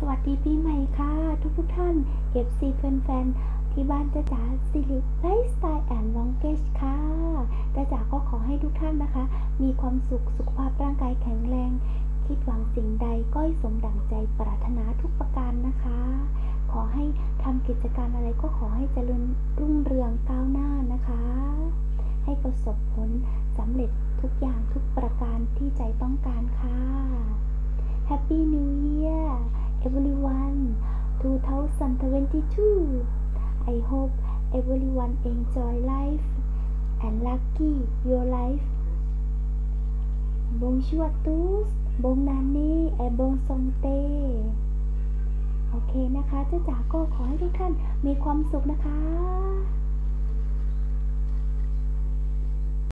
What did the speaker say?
สวัสดีปีใหม่ค่ะ ทุกทุกท่าน FC แฟนๆ ที่บ้านจ้าจ๋าสิริไลฟ์สไตล์แอนด์ลองเกชค่ะจ้าจ๋าก็ขอให้ทุกท่านนะคะ มีความสุขสุขภาพร่างกายแข็งแรง คิดหวังสิ่งใดก็สมดังใจปรารถนาทุกประการนะคะ ขอให้ทำกิจการอะไรก็ขอให้เจริญรุ่งเรืองก้าวหน้านะคะ ให้ประสบผลสำเร็จทุกอย่างทุกประการที่ใจต้องการค่ะ 2022 I hope everyone enjoy life and lucky your life Bonjour à tous Bon année et bon santé โอเคนะคะเจ้าจ๋าก็ขอให้ทุกท่านมีความสุขนะคะ